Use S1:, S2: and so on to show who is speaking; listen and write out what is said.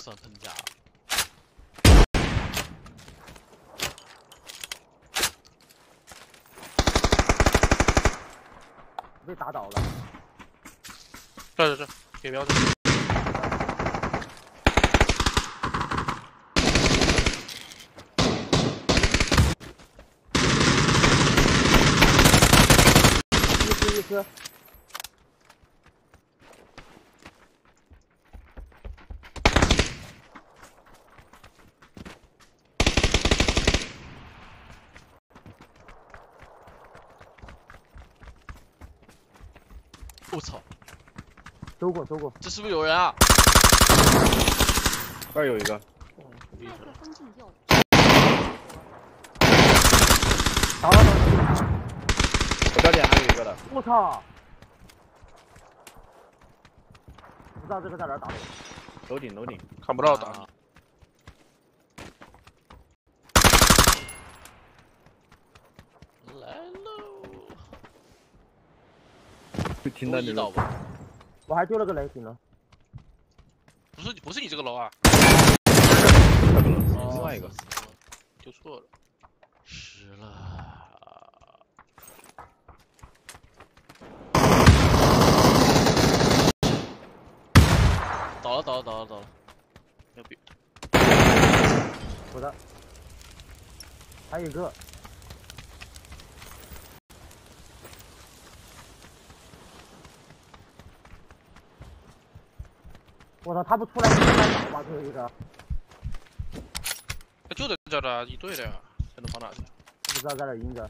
S1: 算喷假，被打倒了。
S2: 是这是，给瞄准。
S1: 一车一车。
S2: 我操，
S1: 走过走过，
S2: 这是不是有人啊？
S3: 这儿有一个，
S4: 麦克风禁用。
S1: 倒了。倒了，
S3: 我这点还有一个的，
S1: 我操！不知道这个在哪儿打的，
S3: 楼顶楼顶，
S2: 看不到打。
S3: 啊就停在那个
S2: 一刀吧？
S1: 我还丢了个雷霆呢。
S2: 不是你，不是你这个楼啊？
S3: 这个楼，另外一个，
S2: 丢错了，十了。倒了，倒了，倒了，倒了，牛逼！
S1: 我的，还有一个，我操，他不出来你来打吧？最后一个，
S2: 他就在这儿的，一队的呀，现在跑哪去？
S1: 不知道在哪儿阴着。